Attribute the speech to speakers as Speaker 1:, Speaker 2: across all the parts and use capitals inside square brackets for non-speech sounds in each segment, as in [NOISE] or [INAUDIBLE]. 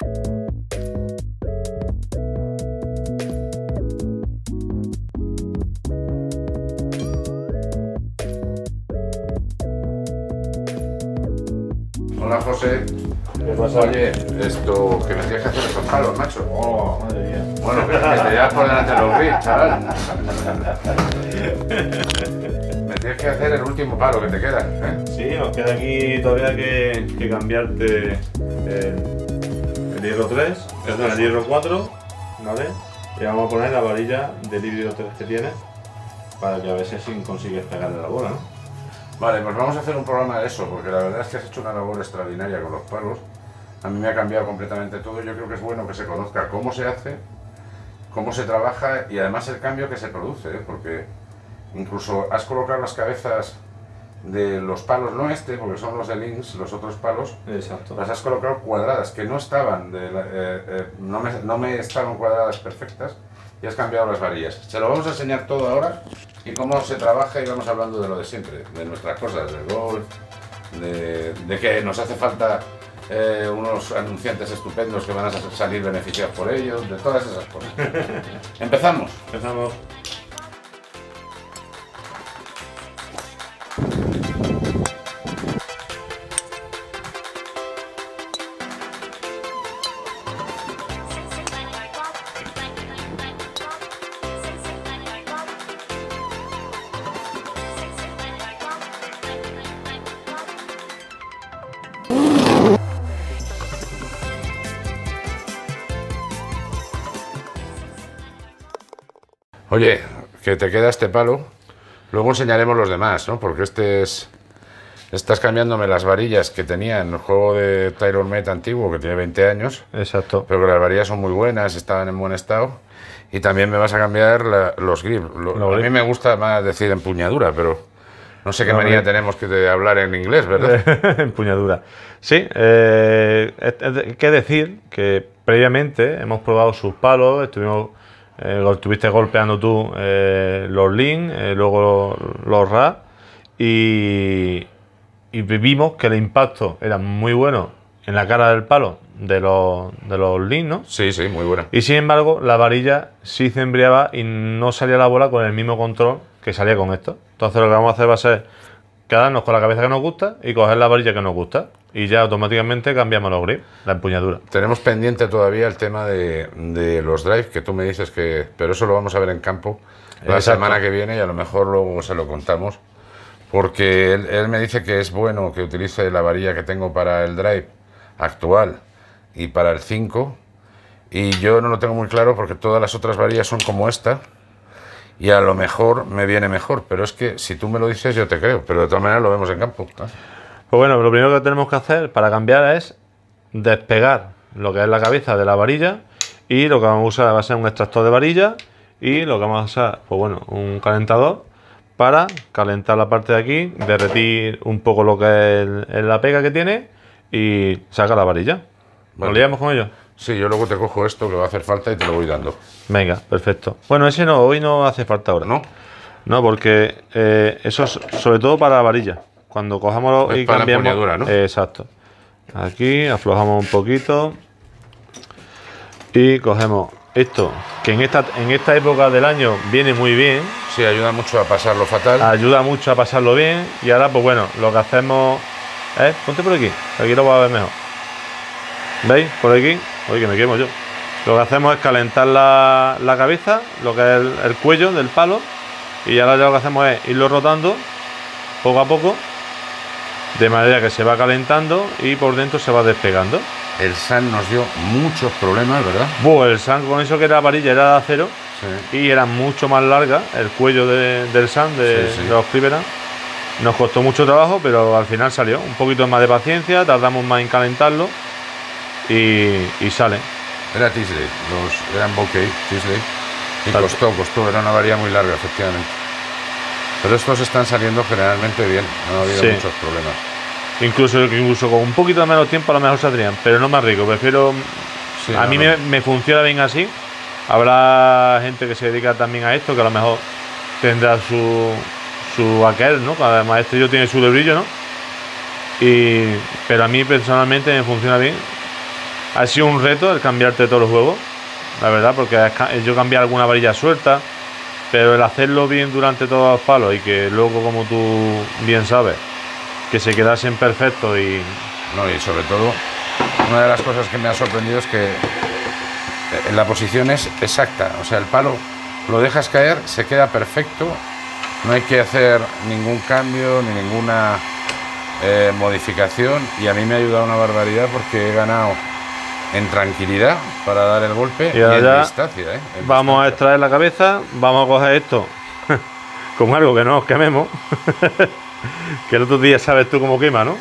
Speaker 1: Hola José.
Speaker 2: ¿Qué pasa?
Speaker 1: Oye, esto que me tienes que hacer estos palos, macho.
Speaker 2: Oh, madre mía.
Speaker 1: Bueno, que, que te llevas por delante de los grips, chaval. Me tienes que hacer el último palo que te queda, ¿eh?
Speaker 2: Sí, nos queda aquí todavía que, que cambiarte el, el hierro 3, perdón, el hierro 4, ¿vale? Y vamos a poner la varilla del híbrido 3 que tienes para que a ver si consigues pegarle la bola, ¿no?
Speaker 1: Vale, pues vamos a hacer un programa de eso, porque la verdad es que has hecho una labor extraordinaria con los palos. A mí me ha cambiado completamente todo. Yo creo que es bueno que se conozca cómo se hace, cómo se trabaja y además el cambio que se produce, ¿eh? porque incluso has colocado las cabezas de los palos, no este, porque son los de Lynx, los otros palos,
Speaker 2: Exacto.
Speaker 1: las has colocado cuadradas, que no estaban, de la- eh, eh, no, me, no me estaban cuadradas perfectas y has cambiado las varillas. Se lo vamos a enseñar todo ahora y cómo se trabaja y vamos hablando de lo de siempre, de nuestras cosas, del golf, de, de que nos hace falta eh, unos anunciantes estupendos que van a salir beneficiados por ellos, de todas esas cosas. [LAUGHS] Empezamos.
Speaker 2: Empezamos.
Speaker 1: Oye, que te queda este palo. Luego enseñaremos los demás, ¿no? Porque este es. Estás cambiándome las varillas que tenía en el juego de Tyler Mate antiguo, que tiene 20 años,
Speaker 2: Exacto.
Speaker 1: pero que las varillas son muy buenas, estaban en buen estado. Y también me vas a cambiar la- los grips. Lo- a mí me gusta más decir empuñadura, pero no sé qué manía
Speaker 2: grips.
Speaker 1: tenemos que de hablar en inglés, ¿verdad? [LAUGHS]
Speaker 2: Empuñadura. Sí, eh, hay que decir que previamente hemos probado sus palos, estuvimos, eh, lo estuviste golpeando tú eh, los Lin, eh, luego los Ra, y, y vimos que el impacto era muy bueno en la cara del palo de los, de los Lin, ¿no?
Speaker 1: Sí, sí, muy buena.
Speaker 2: Y sin embargo, la varilla sí cembriaba y no salía la bola con el mismo control que salía con esto. Entonces lo que vamos a hacer va a ser quedarnos con la cabeza que nos gusta y coger la varilla que nos gusta. Y ya automáticamente cambiamos los grips, la empuñadura.
Speaker 1: Tenemos pendiente todavía el tema de, de los drives, que tú me dices que... Pero eso lo vamos a ver en campo la
Speaker 2: Exacto.
Speaker 1: semana que viene y a lo mejor luego se lo contamos. Porque él, él me dice que es bueno que utilice la varilla que tengo para el drive actual y para el 5. Y yo no lo tengo muy claro porque todas las otras varillas son como esta. Y a lo mejor me viene mejor. Pero es que si tú me lo dices yo te creo. Pero de todas maneras lo vemos en campo.
Speaker 2: Pues bueno, lo primero que tenemos que hacer para cambiar es despegar lo que es la cabeza de la varilla y lo que vamos a usar va a ser un extractor de varilla y lo que vamos a usar, pues bueno, un calentador para calentar la parte de aquí, derretir un poco lo que es la pega que tiene y saca la varilla. ¿Nos
Speaker 1: Vale.
Speaker 2: liamos con ello?
Speaker 1: Sí, yo luego te cojo esto que va a hacer falta y te lo voy dando.
Speaker 2: Venga, perfecto. Bueno, ese no, hoy no hace falta ahora.
Speaker 1: ¿No?
Speaker 2: No, porque eh, eso es sobre todo para la varilla. Cuando cojamos
Speaker 1: Es
Speaker 2: y
Speaker 1: la
Speaker 2: cambiamos.
Speaker 1: empuñadura, ¿no?
Speaker 2: Exacto. Aquí aflojamos un poquito. Y cogemos esto, que en esta, en esta época del año viene muy bien.
Speaker 1: Sí, ayuda mucho a pasarlo fatal.
Speaker 2: Ayuda mucho a pasarlo bien. Y ahora, pues bueno, lo que hacemos es. Ponte por aquí, aquí lo vas a ver mejor. ¿Veis? Por aquí. Oye, que me quemo yo. Lo que hacemos es calentar la, la cabeza, lo que es el, el cuello del palo. Y ahora ya lo que hacemos es irlo rotando poco a poco. De manera que se va calentando y por dentro se va despegando.
Speaker 1: El SAN nos dio muchos problemas, ¿verdad?
Speaker 2: Buh, el SAN con eso que era varilla era de acero
Speaker 1: Sí.
Speaker 2: y era mucho más larga el cuello de- del SAN de,
Speaker 1: Sí, sí.
Speaker 2: de los Cleveland. Nos costó mucho trabajo, pero al final salió. Un poquito más de paciencia, tardamos más en calentarlo y, y sale.
Speaker 1: Era Tisley, los, eran Bokeh, Tisley. Y costó, costó, era una varilla muy larga, efectivamente. Pero estos están saliendo generalmente bien, no ha habido
Speaker 2: Sí.
Speaker 1: muchos problemas.
Speaker 2: Incluso, incluso con un poquito de menos tiempo a lo mejor saldrían, pero no más rico. Prefiero.
Speaker 1: Sí,
Speaker 2: a
Speaker 1: no,
Speaker 2: mí
Speaker 1: no.
Speaker 2: Me, me funciona bien así. Habrá gente que se dedica también a esto, que a lo mejor tendrá su, su aquel, ¿no? Además, este yo tiene su de brillo, ¿no? Y, pero a mí personalmente me funciona bien. ha sido un reto el cambiarte todos los huevos, la verdad, porque yo cambié alguna varilla suelta, pero el hacerlo bien durante todos los palos y que luego, como tú bien sabes, que se quedasen perfectos y
Speaker 1: No, y sobre todo, una de las cosas que me ha sorprendido es que eh, la posición es exacta. O sea, el palo lo dejas caer, se queda perfecto. No hay que hacer ningún cambio ni ninguna eh, modificación. Y a mí me ha ayudado una barbaridad porque he ganado en tranquilidad para dar el golpe
Speaker 2: Y
Speaker 1: y,
Speaker 2: ahora
Speaker 1: en
Speaker 2: ya
Speaker 1: distancia. ¿eh? En
Speaker 2: vamos a extraer la cabeza, vamos a coger esto [LAUGHS] con algo que no nos quememos. [LAUGHS] que el otro día sabes tú cómo quema, ¿no?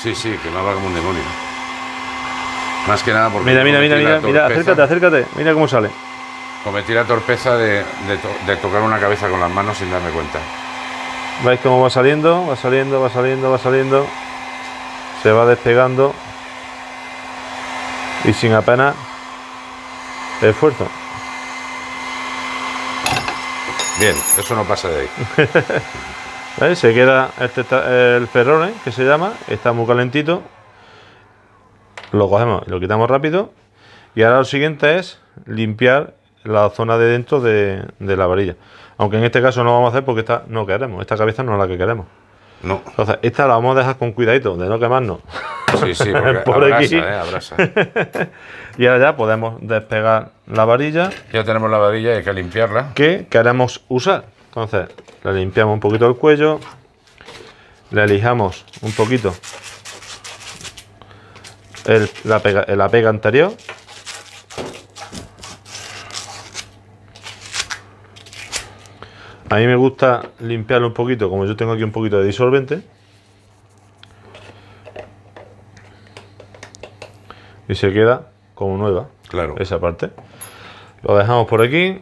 Speaker 1: Sí, sí, quemaba como un demonio. Más que nada porque
Speaker 2: Mira, mira, mira, mira, mira, acércate, acércate, mira cómo sale.
Speaker 1: Cometí la torpeza de, de to- de tocar una cabeza con las manos sin darme cuenta.
Speaker 2: ¿Veis cómo va saliendo? Va saliendo, va saliendo, va saliendo. Se va despegando. Y sin apenas esfuerzo.
Speaker 1: Bien, eso no pasa de ahí. [LAUGHS]
Speaker 2: ¿Veis? Se queda este el ferrone, que se llama. Está muy calentito. Lo cogemos y lo quitamos rápido. Y ahora lo siguiente es limpiar la zona de dentro de, de la varilla. Aunque en este caso no lo vamos a hacer porque esta no queremos. Esta cabeza no es la que queremos.
Speaker 1: No,
Speaker 2: Entonces, esta la vamos a dejar con cuidadito de no quemarnos.
Speaker 1: sí, sí, [LAUGHS] porque
Speaker 2: Por
Speaker 1: abrasa,
Speaker 2: aquí.
Speaker 1: eh, abrasa. [LAUGHS]
Speaker 2: Y ahora ya podemos despegar la varilla
Speaker 1: Ya tenemos la varilla y hay que limpiarla.
Speaker 2: que queremos usar. Entonces, le limpiamos un poquito el cuello, le lijamos un poquito el- la, pega, la pega anterior. A mí me gusta limpiarlo un poquito, como yo tengo aquí un poquito de disolvente. Y se queda como nueva
Speaker 1: Claro.
Speaker 2: esa parte. Lo dejamos por aquí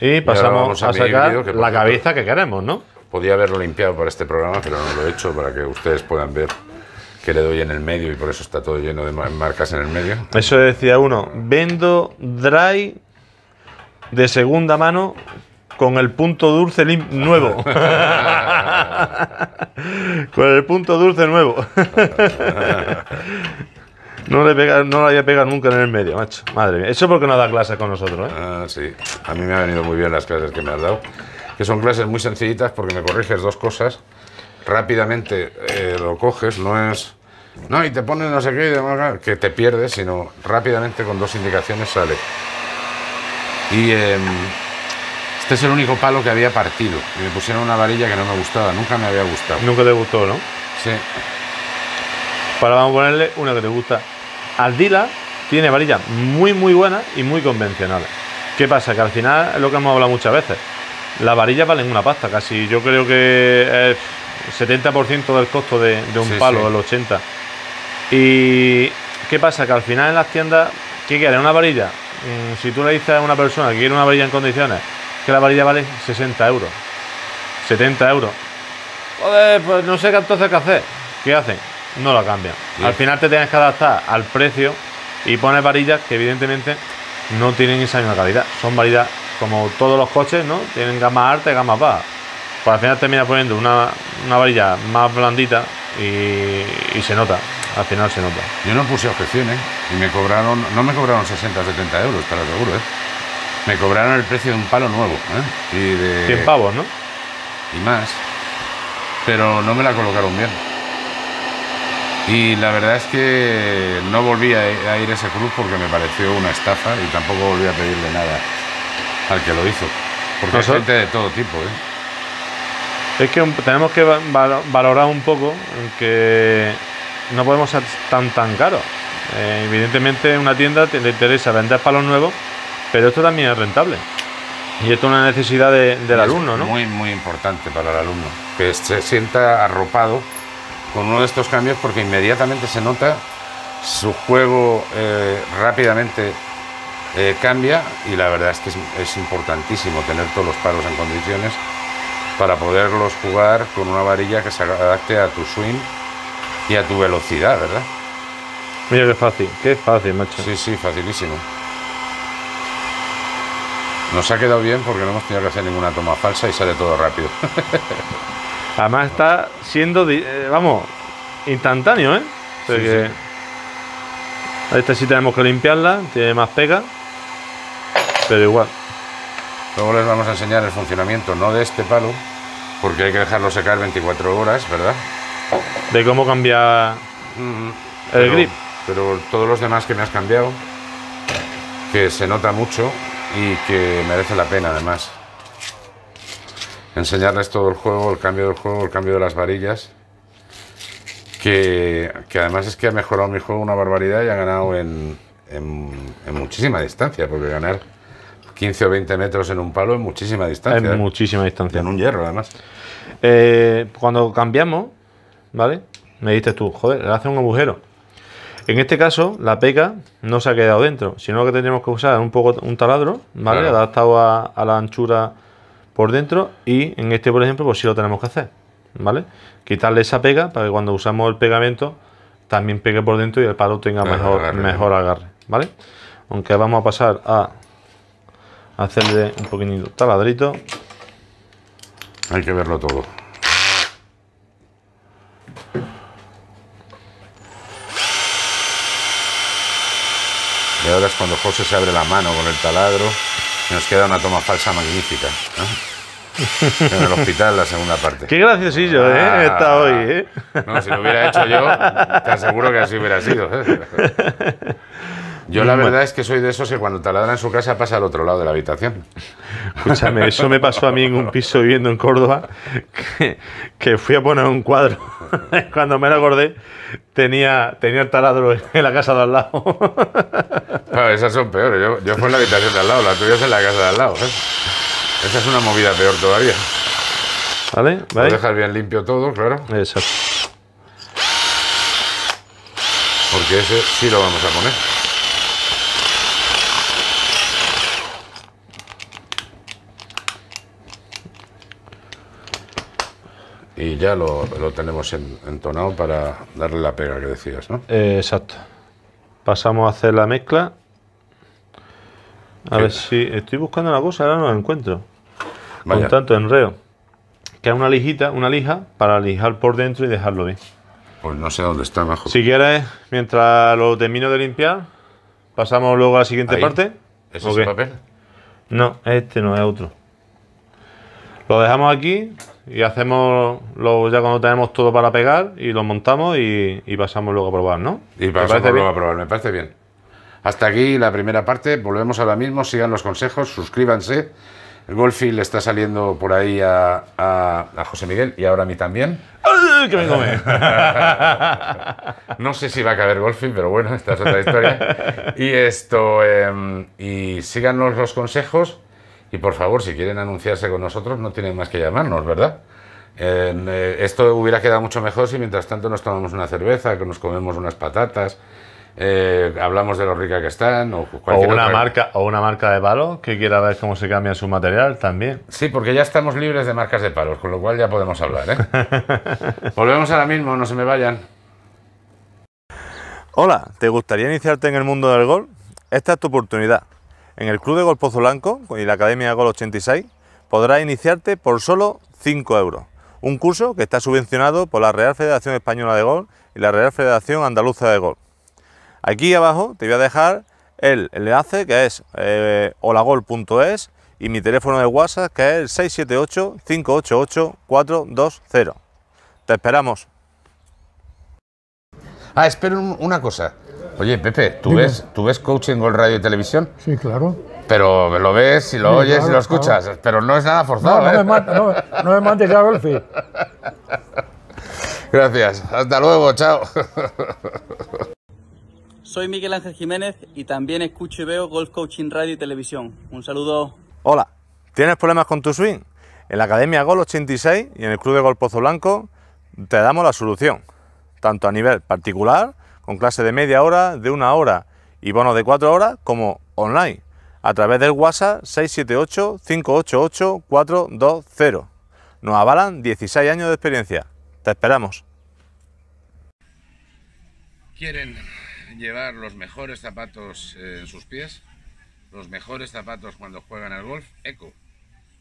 Speaker 2: y pasamos
Speaker 1: a
Speaker 2: sacar la cabeza que queremos, ¿no?
Speaker 1: Podía haberlo limpiado para este programa, pero no lo he hecho para que ustedes puedan ver que le doy en el medio y por eso está todo lleno de ma- marcas en el medio.
Speaker 2: Eso decía uno, vendo dry de segunda mano con el punto dulce lim- nuevo. [LAUGHS] con el punto dulce nuevo. no le pega, no le había pegado nunca en el medio, macho. Madre mía. Eso porque no da clases con nosotros, ¿eh?
Speaker 1: Ah, sí, a mí me han venido muy bien las clases que me has dado, que son clases muy sencillitas porque me corriges dos cosas. Rápidamente eh, lo coges, no es. No, y te pones no sé qué, que te pierdes, sino rápidamente con dos indicaciones sale. Y em, este es el único palo que había partido. Y me pusieron una varilla que no me gustaba, nunca me había gustado.
Speaker 2: Nunca te gustó, ¿no?
Speaker 1: Sí,
Speaker 2: Para vamos a ponerle una que te gusta. Aldila tiene varillas muy muy buenas y muy convencionales. ¿Qué pasa? Que al final es lo que hemos hablado muchas veces. Las varillas valen una pasta, casi yo creo que es 70% del costo de, de un
Speaker 1: Sí,
Speaker 2: palo,
Speaker 1: sí.
Speaker 2: el 80. Y ¿qué pasa? Que al final en las tiendas, ¿qué quiere? Una varilla. Mm, si tú le dices a una persona que quiere una varilla en condiciones, que la varilla vale 60 euros, 70 euros. Joder, pues no sé qué entonces qué hacer. ¿Qué hacen? No la cambian.
Speaker 1: Sí.
Speaker 2: Al final te tienes que adaptar al precio y pones varillas que evidentemente no tienen esa misma calidad. Son varillas como todos los coches, ¿no? Tienen gama alta y gama baja. Pues al final terminas poniendo una, una varilla más blandita y, y se nota. Al final se nota.
Speaker 1: yo no puse objeciones y me cobraron, no me cobraron 60 o 70 euros, te lo aseguro, ¿eh? Me cobraron el precio de un palo nuevo, ¿eh? Y de,
Speaker 2: 100 pavos, ¿no?
Speaker 1: y más, pero no me la colocaron bien. Y la verdad es que no volví a, ir a ese club porque me pareció una estafa y tampoco volví a pedirle nada al que lo hizo. Porque hay
Speaker 2: Nosotros-
Speaker 1: gente de todo tipo, ¿eh?
Speaker 2: Es que tenemos que va- val- valorar un poco que no podemos ser tan tan caros. Eh, evidentemente una tienda te- le interesa vender palos nuevos, pero esto también es rentable. Y esto es una necesidad de- del
Speaker 1: Es
Speaker 2: alumno, ¿no?
Speaker 1: Muy, muy importante para el alumno. Que se sienta arropado con uno de estos cambios porque inmediatamente se nota su juego eh, rápidamente eh, cambia y la verdad es que es, es importantísimo tener todos los palos en condiciones para poderlos jugar con una varilla que se adapte a tu swing y a tu velocidad, ¿verdad?
Speaker 2: Mira qué fácil, qué fácil, macho.
Speaker 1: Sí, sí, facilísimo. Nos ha quedado bien porque no hemos tenido que hacer ninguna toma falsa y sale todo rápido. [LAUGHS]
Speaker 2: Además está siendo, eh, vamos, instantáneo, ¿eh? O sea
Speaker 1: Sí,
Speaker 2: que-
Speaker 1: sí.
Speaker 2: Esta sí tenemos que limpiarla, tiene más pega, pero igual.
Speaker 1: Luego les vamos a enseñar el funcionamiento, no de este palo, porque hay que dejarlo secar 24 horas, ¿verdad?
Speaker 2: De cómo cambiar el
Speaker 1: pero-
Speaker 2: grip.
Speaker 1: Pero todos los demás que me has cambiado, que se nota mucho y que merece la pena además. Enseñarles todo el juego, el cambio del juego, el cambio de las varillas. Que, que además es que ha mejorado mi juego una barbaridad y ha ganado en, en- en muchísima distancia, porque ganar 15 o 20 metros en un palo es muchísima distancia.
Speaker 2: Es muchísima distancia.
Speaker 1: En un hierro, además.
Speaker 2: Eh, cuando cambiamos, ¿vale? Me dices tú, joder, le hace un agujero. En este caso, la peca no se ha quedado dentro, sino que tendríamos que usar un poco un taladro, ¿vale?
Speaker 1: Claro.
Speaker 2: Adaptado a, a la anchura por dentro y en este, por ejemplo, pues sí lo tenemos que hacer, ¿vale? Quitarle esa pega para que cuando usamos el pegamento también pegue por dentro y el palo tenga
Speaker 1: Claro,
Speaker 2: mejor,
Speaker 1: agarre.
Speaker 2: mejor agarre, ¿vale? Aunque vamos a pasar a hacerle un poquitito taladrito.
Speaker 1: Hay que verlo todo. Ahora es cuando José se abre la mano con el taladro y nos queda una toma falsa magnífica. ¿eh? [LAUGHS] En el hospital, la segunda parte.
Speaker 2: Qué graciosillo, ¿eh?
Speaker 1: Ah.
Speaker 2: Está hoy, ¿eh?
Speaker 1: No, si lo hubiera hecho yo, te aseguro que así hubiera sido. [LAUGHS] Yo la verdad es que soy de esos que cuando taladra en su casa pasa al otro lado de la habitación. [LAUGHS]
Speaker 2: Escúchame, eso me pasó a mí en un piso viviendo en Córdoba, que, que fui a poner un cuadro. [LAUGHS] Cuando me lo acordé, tenía, tenía el taladro en la casa de al lado. [LAUGHS]
Speaker 1: Claro, esas son peores. Yo, yo fue en la habitación de al lado, la tuya es en la casa de al lado. Esa es una movida peor todavía.
Speaker 2: ¿Vale?
Speaker 1: Lo
Speaker 2: ¿Veis?
Speaker 1: dejas bien limpio todo, claro.
Speaker 2: Exacto.
Speaker 1: Porque ese sí lo vamos a poner. Y ya lo, lo tenemos en- entonado para darle la pega que decías, ¿no?
Speaker 2: Eh, exacto. Pasamos a hacer la mezcla. A ver si estoy buscando la cosa, ahora no la encuentro.
Speaker 1: Vaya.
Speaker 2: Con tanto enreo. Que es una lijita, una lija para lijar por dentro y dejarlo bien.
Speaker 1: Pues no sé dónde está, majo.
Speaker 2: Si quieres, mientras lo termino de limpiar, pasamos luego a la siguiente
Speaker 1: Ahí.
Speaker 2: parte.
Speaker 1: ¿Ese
Speaker 2: ¿O
Speaker 1: es el papel?
Speaker 2: No, este no es otro. Lo dejamos aquí y hacemos lo, ya cuando tenemos todo para pegar y lo montamos y, y pasamos luego a probar, ¿no?
Speaker 1: Y
Speaker 2: ¿Te
Speaker 1: pasamos luego
Speaker 2: bien?
Speaker 1: a probar, me parece bien. Hasta aquí la primera parte, volvemos ahora mismo, sigan los consejos, suscríbanse. El Golfi le está saliendo por ahí a, a- a José Miguel y ahora a mí también.
Speaker 2: ¡Ay, ¡Que me come! [LAUGHS]
Speaker 1: No sé si va a caber Golfi, pero bueno, esta es otra historia. [LAUGHS] Y esto, em, y síganos los consejos y por favor, si quieren anunciarse con nosotros, no tienen más que llamarnos, ¿verdad? En, eh, esto hubiera quedado mucho mejor si mientras tanto nos tomamos una cerveza, que nos comemos unas patatas, eh, hablamos de lo rica que están o
Speaker 2: una,
Speaker 1: otra-
Speaker 2: marca, o una marca de palos que quiera ver cómo se cambia su material también.
Speaker 1: Sí, porque ya estamos libres de marcas de palos, con lo cual ya podemos hablar, ¿eh? [LAUGHS] Volvemos ahora mismo, no se me vayan.
Speaker 2: Hola, ¿te gustaría iniciarte en el mundo del golf? Esta es tu oportunidad. En el Club de Golf Pozo Blanco y la Academia Gol 86 podrás iniciarte por solo 5 euros. Un curso que está subvencionado por la Real Federación Española de Golf y la Real Federación Andaluza de Golf. Aquí abajo te voy a dejar el enlace que es eh, holagol.es y mi teléfono de WhatsApp que es el 678-588-420. Te esperamos.
Speaker 1: Ah, espera un- una cosa. Oye, Pepe, ¿tú
Speaker 3: Dime.
Speaker 1: ves, ¿tú ves coaching Gol Radio y Televisión?
Speaker 3: Sí, claro.
Speaker 1: Pero lo ves y lo
Speaker 3: Sí,
Speaker 1: oyes y
Speaker 3: claro,
Speaker 1: lo escuchas, pero no es nada
Speaker 3: No,
Speaker 1: forzado,
Speaker 3: no,
Speaker 1: ¿eh?
Speaker 3: me mate, no, no me mates ya, Golfi. [LAUGHS]
Speaker 1: Gracias. Hasta luego, chao.
Speaker 4: Soy Miguel Ángel Jiménez y también escucho y veo Golf Coaching Radio y Televisión. Un saludo.
Speaker 2: Hola, ¿tienes problemas con tu swing? En la Academia Gol 86 y en el Club de Gol Pozo Blanco te damos la solución, tanto a nivel particular, con clase de media hora, de una hora y bonos de cuatro horas, como online, a través del WhatsApp 678-588-420. Nos avalan 16 años de experiencia. Te esperamos.
Speaker 1: ¿Quieren llevar los mejores zapatos eh, en sus pies? Los mejores zapatos cuando juegan al golf, Eco.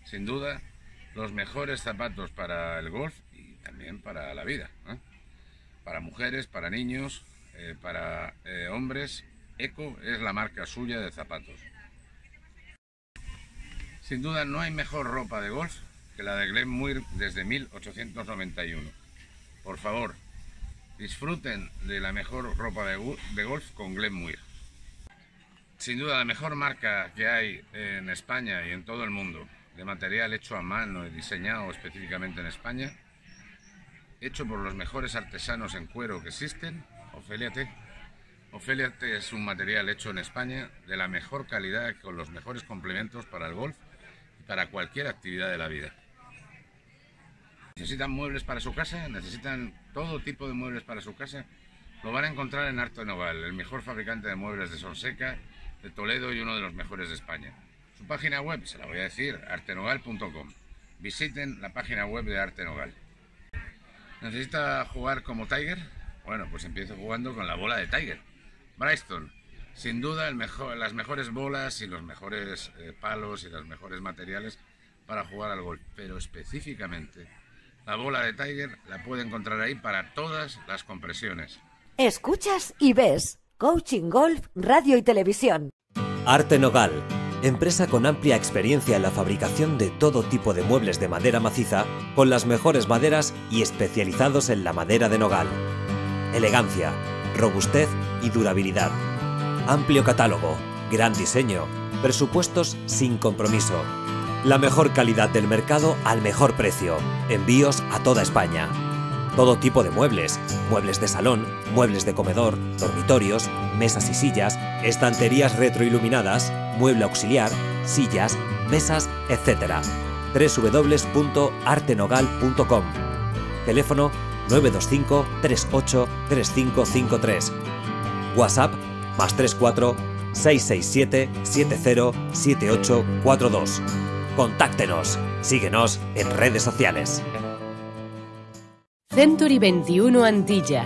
Speaker 1: Sin duda, los mejores zapatos para el golf y también para la vida. ¿eh? Para mujeres, para niños, eh, para eh, hombres. Eco es la marca suya de zapatos. Sin duda no hay mejor ropa de golf que la de Glen Muir desde 1891. Por favor, disfruten de la mejor ropa de, golf con Glen Muir. Sin duda la mejor marca que hay en España y en todo el mundo de material hecho a mano y diseñado específicamente en España, hecho por los mejores artesanos en cuero que existen, Ofelia T. Ofelia T es un material hecho en España de la mejor calidad con los mejores complementos para el golf y para cualquier actividad de la vida. ¿Necesitan muebles para su casa? ¿Necesitan todo tipo de muebles para su casa? Lo van a encontrar en Arte Noval, el mejor fabricante de muebles de Sonseca, de Toledo y uno de los mejores de España. Su página web, se la voy a decir, artenogal.com. Visiten la página web de Arte Nogal. ¿Necesita jugar como Tiger? Bueno, pues empiezo jugando con la bola de Tiger. Bryston, sin duda el mejor, las mejores bolas y los mejores eh, palos y los mejores materiales para jugar al golf. Pero específicamente, la bola de Tiger la puede encontrar ahí para todas las compresiones.
Speaker 5: Escuchas y ves. Coaching Golf, Radio y Televisión.
Speaker 6: Arte Nogal empresa con amplia experiencia en la fabricación de todo tipo de muebles de madera maciza, con las mejores maderas y especializados en la madera de nogal. Elegancia, robustez y durabilidad. Amplio catálogo, gran diseño, presupuestos sin compromiso. La mejor calidad del mercado al mejor precio. Envíos a toda España todo tipo de muebles, muebles de salón, muebles de comedor, dormitorios, mesas y sillas, estanterías retroiluminadas, mueble auxiliar, sillas, mesas, etc. www.artenogal.com Teléfono 925 38 3553 WhatsApp más 34 667 707842 Contáctenos. Síguenos en redes sociales.
Speaker 7: Century 21 Antilla.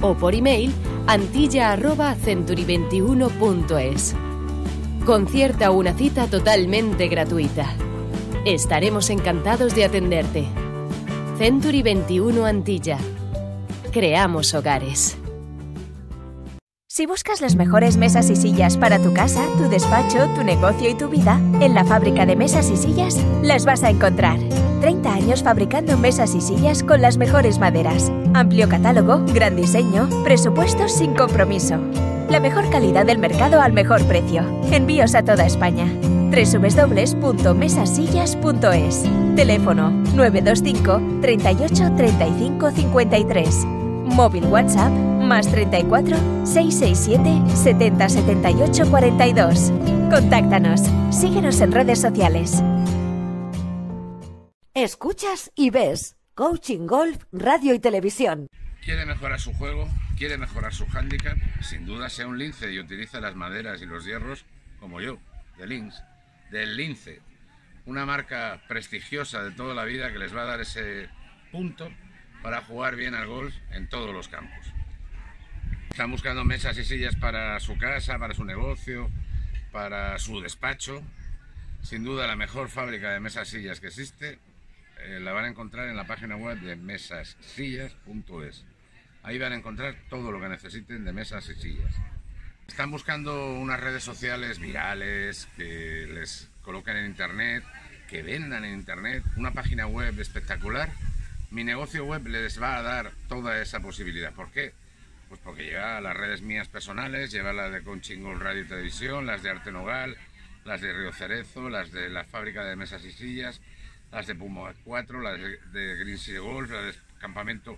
Speaker 7: o por email antilla@century21.es. Concierta una cita totalmente gratuita. Estaremos encantados de atenderte. Century 21 Antilla. Creamos hogares.
Speaker 8: Si buscas las mejores mesas y sillas para tu casa, tu despacho, tu negocio y tu vida, en la fábrica de mesas y sillas las vas a encontrar. 30 años fabricando mesas y sillas con las mejores maderas. Amplio catálogo, gran diseño, presupuestos sin compromiso. La mejor calidad del mercado al mejor precio. Envíos a toda España. www.mesasillas.es. Teléfono 925 38 35 53. Móvil WhatsApp más 34 667 70 78 42. Contáctanos. Síguenos en redes sociales.
Speaker 5: Escuchas y ves. Coaching Golf, Radio y Televisión.
Speaker 1: ¿Quiere mejorar su juego? ¿Quiere mejorar su handicap? Sin duda sea un lince y utiliza las maderas y los hierros como yo, de Links, del lince. Una marca prestigiosa de toda la vida que les va a dar ese punto para jugar bien al golf en todos los campos. Están buscando mesas y sillas para su casa, para su negocio, para su despacho. Sin duda la mejor fábrica de mesas y sillas que existe eh, la van a encontrar en la página web de mesassillas.es. Ahí van a encontrar todo lo que necesiten de mesas y sillas. Están buscando unas redes sociales virales que les coloquen en internet, que vendan en internet, una página web espectacular. Mi negocio web les va a dar toda esa posibilidad. ¿Por qué? Pues porque lleva las redes mías personales, lleva las de Conchingol Radio y Televisión, las de Arte Nogal, las de Río Cerezo, las de la fábrica de mesas y sillas, las de Puma 4, las de, Green City Golf, las de campamento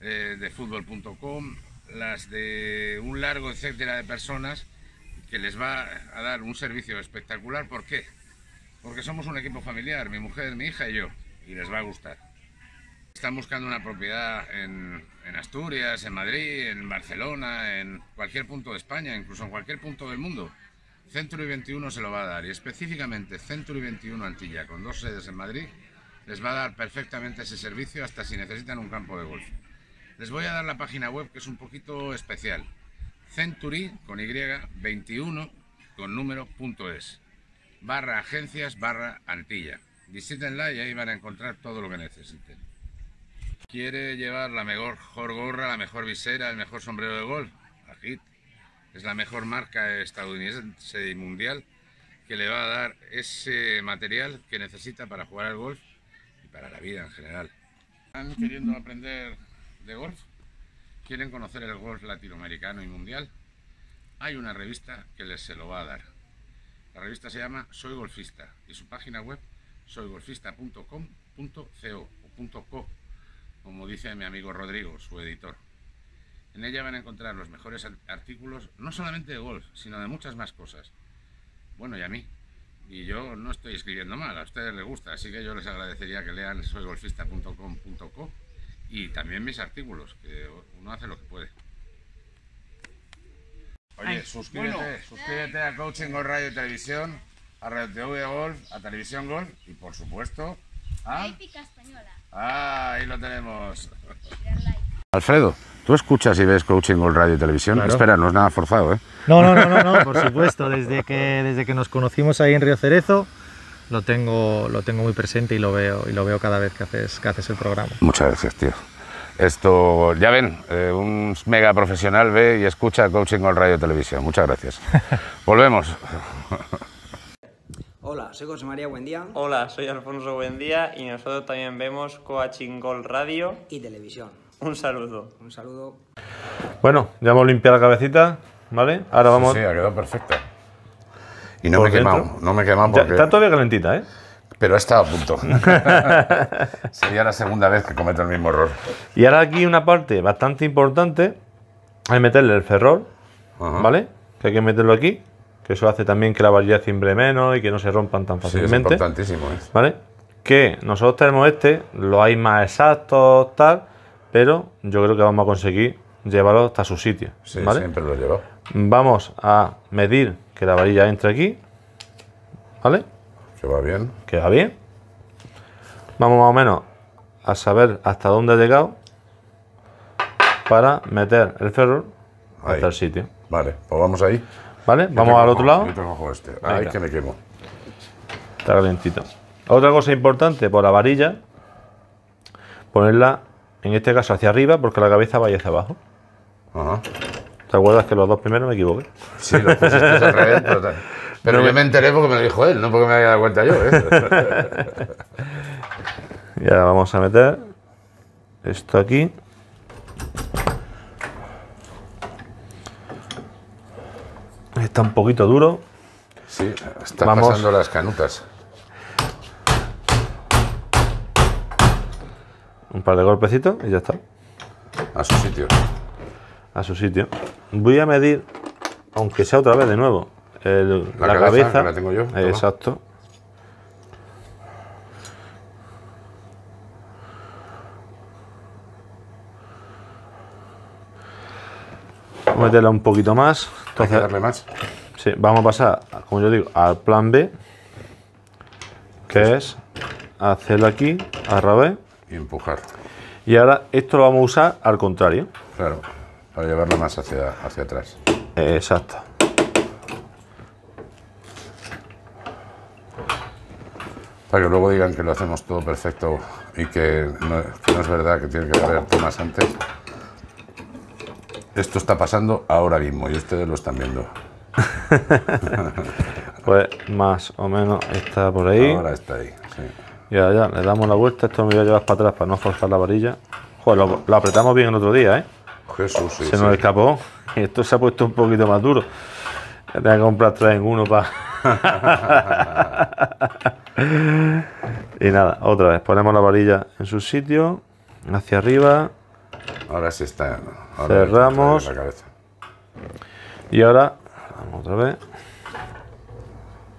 Speaker 1: eh, de fútbol.com, las de un largo etcétera de personas que les va a dar un servicio espectacular. ¿Por qué? Porque somos un equipo familiar, mi mujer, mi hija y yo, y les va a gustar. Están buscando una propiedad en, en Asturias, en Madrid, en Barcelona, en cualquier punto de España, incluso en cualquier punto del mundo. Century 21 se lo va a dar y específicamente Century 21 Antilla, con dos sedes en Madrid, les va a dar perfectamente ese servicio hasta si necesitan un campo de golf. Les voy a dar la página web que es un poquito especial. Century con Y 21 con número punto es barra agencias barra Antilla. Visítenla y ahí van a encontrar todo lo que necesiten. ¿Quiere llevar la mejor gorra, la mejor visera, el mejor sombrero de golf? Agit. Es la mejor marca estadounidense y mundial que le va a dar ese material que necesita para jugar al golf y para la vida en general. ¿Están queriendo aprender de golf? ¿Quieren conocer el golf latinoamericano y mundial? Hay una revista que les se lo va a dar. La revista se llama Soy Golfista y su página web soygolfista.com.co o .co, como dice mi amigo Rodrigo, su editor. En ella van a encontrar los mejores artículos, no solamente de golf, sino de muchas más cosas. Bueno, y a mí. Y yo no estoy escribiendo mal, a ustedes les gusta, así que yo les agradecería que lean soygolfista.com.co y también mis artículos, que uno hace lo que puede. Oye, suscríbete, suscríbete a Coaching Golf Radio y Televisión, a Radio TV Golf, a Televisión Golf y por supuesto a...
Speaker 9: Épica Española.
Speaker 1: Ah, ahí lo tenemos. Alfredo, ¿tú escuchas y ves Coaching Golf Radio y Televisión?
Speaker 3: Claro.
Speaker 1: Espera, no es nada forzado, ¿eh?
Speaker 3: No, no, no, no, no, [LAUGHS] por supuesto. Desde que, desde que nos conocimos ahí en Río Cerezo, lo tengo, lo tengo muy presente y lo veo, y lo veo cada vez que haces, que haces el programa.
Speaker 1: Muchas gracias, tío. Esto, ya ven, eh, un mega profesional ve y escucha Coaching Golf Radio y Televisión. Muchas gracias. [LAUGHS] Volvemos. [LAUGHS]
Speaker 10: Hola, soy José María Buendía
Speaker 11: Hola, soy Alfonso Buendía y nosotros también vemos Coaching Gold Radio.
Speaker 10: y Televisión.
Speaker 11: Un saludo.
Speaker 10: Un saludo.
Speaker 2: Bueno, ya hemos limpiado la cabecita, ¿vale? Ahora vamos.
Speaker 1: Sí, ha quedado perfecta. Y no me he quemado, no me he quemado
Speaker 2: Ya,
Speaker 1: porque...
Speaker 2: está todavía calentita, ¿eh?
Speaker 1: Pero he estado a punto. [LAUGHS] Sería la segunda vez que cometo el mismo error.
Speaker 2: Y ahora aquí una parte bastante importante es meterle el ferrol,
Speaker 1: Ajá.
Speaker 2: ¿vale? Que hay que meterlo aquí, que eso hace también que la varilla cimbre menos y que no se rompan tan
Speaker 1: Sí, es
Speaker 2: fácilmente.
Speaker 1: importantísimo. ¿eh?
Speaker 2: ¿Vale? Que nosotros tenemos este, lo hay más exactos, tal, pero yo creo que vamos a conseguir llevarlo hasta su sitio.
Speaker 1: Sí,
Speaker 2: ¿vale?
Speaker 1: siempre lo he llevado.
Speaker 2: Vamos a medir que la varilla entre aquí, ¿vale?
Speaker 1: Que va bien.
Speaker 2: Que va bien. Vamos más o menos a saber hasta dónde ha llegado para meter el ferrol
Speaker 1: Ahí.
Speaker 2: hasta el sitio.
Speaker 1: Vale, pues vamos ahí.
Speaker 2: ¿Vale?
Speaker 1: Yo
Speaker 2: Vamos al otro lado.
Speaker 1: Yo este.
Speaker 2: Venga.
Speaker 1: que me quemo.
Speaker 2: Está calentito. Otra cosa importante, por la varilla, ponerla, en este caso, hacia arriba, porque la cabeza vaya hacia abajo.
Speaker 1: Ajá.
Speaker 2: ¿Te acuerdas que los dos primeros me equivoqué?
Speaker 1: Sí, lo pusiste al revés, pero, [LAUGHS] pero
Speaker 2: No
Speaker 1: yo
Speaker 2: me-
Speaker 1: enteré porque me lo dijo él, no porque me haya dado cuenta yo. ¿eh? [LAUGHS]
Speaker 2: Y ahora vamos a meter esto aquí. Está un poquito duro.
Speaker 1: Sí, está
Speaker 2: Vamos.
Speaker 1: pasando las canutas.
Speaker 2: Un par de golpecitos y ya está.
Speaker 1: A su sitio.
Speaker 2: A su sitio. Voy a medir, aunque sea otra vez de nuevo, el-
Speaker 1: La
Speaker 2: la,
Speaker 1: cabeza,
Speaker 2: cabeza.
Speaker 1: que la tengo yo.
Speaker 2: Exacto. Vamos a meterla un poquito más.
Speaker 1: Hay que
Speaker 2: Entonces,
Speaker 1: darle más.
Speaker 2: Sí, vamos a pasar, como yo digo, al plan B, que es hacerlo aquí, al revés.
Speaker 1: Y empujar.
Speaker 2: Y ahora esto lo vamos a usar al contrario.
Speaker 1: Claro. Para llevarlo más hacia, hacia atrás.
Speaker 2: Exacto.
Speaker 1: Para que luego digan que lo hacemos todo perfecto y que no, que no es verdad que tiene que haber tomas antes. Esto está pasando ahora mismo y ustedes lo están viendo. [LAUGHS]
Speaker 2: Pues más o menos está por ahí.
Speaker 1: Ahora está ahí. sí.
Speaker 2: Y ahora ya le damos la vuelta. Esto me voy a llevar para atrás para no forzar la varilla. Joder, lo, lo apretamos bien el otro día, ¿eh?
Speaker 1: Jesús, sí,
Speaker 2: se
Speaker 1: sí.
Speaker 2: nos escapó. Y esto se ha puesto un poquito más duro. Voy a tener que comprar tres en uno para. [LAUGHS] y nada, otra vez. Ponemos la varilla en su sitio. Hacia arriba.
Speaker 1: Ahora sí está. ahora
Speaker 2: Cerramos. Y ahora. Vamos otra vez.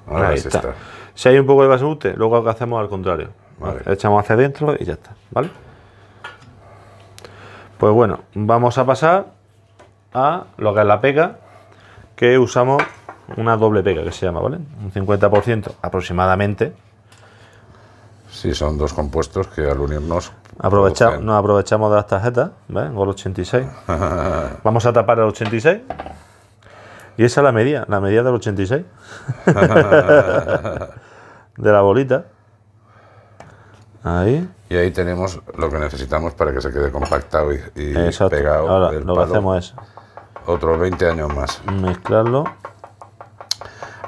Speaker 1: Ahora
Speaker 2: Ahí
Speaker 1: sí
Speaker 2: está.
Speaker 1: está.
Speaker 2: Si hay un poco de basute, luego lo que hacemos al contrario.
Speaker 1: Vale.
Speaker 2: Echamos hacia adentro y ya está. ¿Vale? Pues bueno, vamos a pasar a lo que es la pega, que usamos una doble pega, que se llama, ¿vale? Un 50% aproximadamente.
Speaker 1: Sí, son dos compuestos que al unirnos.
Speaker 2: Aprovecha-
Speaker 1: producen-
Speaker 2: nos aprovechamos de las tarjetas, ¿ves? Gol 86. [LAUGHS] Vamos a tapar el 86. Y esa es la medida, la medida del 86. [LAUGHS] de la bolita. Ahí.
Speaker 1: Y ahí tenemos lo que necesitamos para que se quede compactado y, y
Speaker 2: Exacto.
Speaker 1: pegado.
Speaker 2: Ahora
Speaker 1: del
Speaker 2: lo que hacemos es
Speaker 1: Otros 20 años más.
Speaker 2: mezclarlo.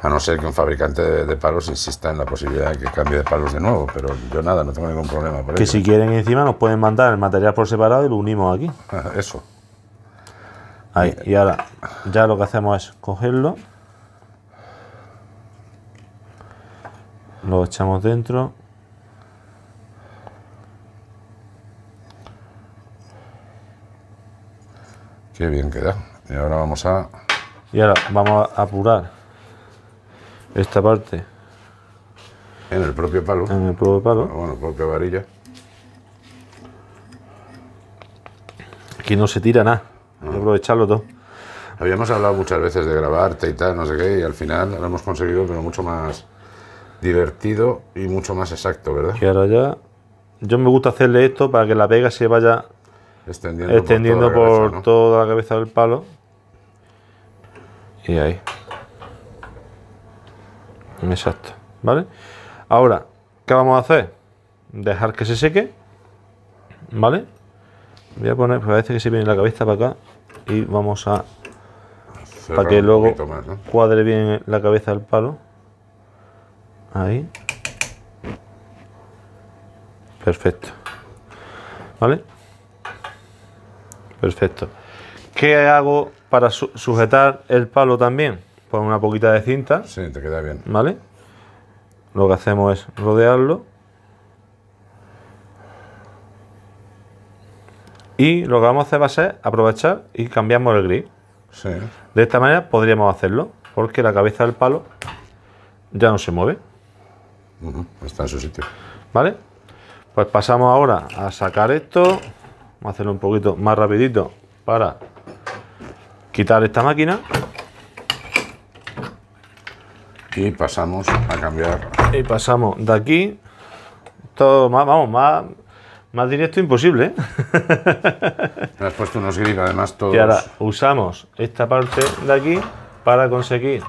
Speaker 1: A no ser que un fabricante de, de palos insista en la posibilidad de que cambie de palos de nuevo. Pero yo nada, no tengo ningún problema por
Speaker 2: Que
Speaker 1: ello.
Speaker 2: si quieren encima nos pueden mandar el material por separado y lo unimos aquí. [LAUGHS]
Speaker 1: Eso.
Speaker 2: Ahí. Y ahora ya lo que hacemos es cogerlo. Lo echamos dentro.
Speaker 1: Qué bien queda. Y ahora vamos a.
Speaker 2: Y ahora vamos a apurar esta parte
Speaker 1: En el propio palo.
Speaker 2: en el propio palo.
Speaker 1: Bueno, propia varilla.
Speaker 2: Aquí no se tira nada. Hay que aprovecharlo todo.
Speaker 1: Habíamos hablado muchas veces de grabarte y tal, no sé qué, y al final lo hemos conseguido, pero mucho más divertido y mucho más exacto, ¿verdad?
Speaker 2: Y ahora ya. Yo me gusta hacerle esto para que la pega se vaya
Speaker 1: Extendiendo,
Speaker 2: extendiendo
Speaker 1: por
Speaker 2: por,
Speaker 1: toda la cabeza, ¿no?
Speaker 2: toda la cabeza del palo. Y ahí. Exacto. ¿Vale? Ahora, ¿qué vamos a hacer? Dejar que se seque. ¿Vale? Voy a poner, parece que se viene la cabeza para acá. Y vamos a.
Speaker 1: Cerrar
Speaker 2: para que luego
Speaker 1: poquito más, ¿no?
Speaker 2: cuadre bien la cabeza del palo. Ahí. Perfecto. ¿Vale? Perfecto. ¿Qué hago para su- sujetar el palo también? Pues una poquita de cinta,
Speaker 1: Sí, te queda bien.
Speaker 2: ¿vale? Lo que hacemos es rodearlo. Y lo que vamos a hacer va a ser aprovechar y cambiamos el grip.
Speaker 1: Sí.
Speaker 2: De esta manera podríamos hacerlo, porque la cabeza del palo ya no se mueve,
Speaker 1: Está en su sitio.
Speaker 2: ¿vale? Pues pasamos ahora a sacar esto, vamos a hacerlo un poquito más rapidito para quitar esta máquina
Speaker 1: Y pasamos a cambiar.
Speaker 2: y pasamos de aquí, todo más, vamos, más, más directo imposible, ¿eh?
Speaker 1: Me has puesto unos grips, además todos.
Speaker 2: Y ahora usamos esta parte de aquí para conseguir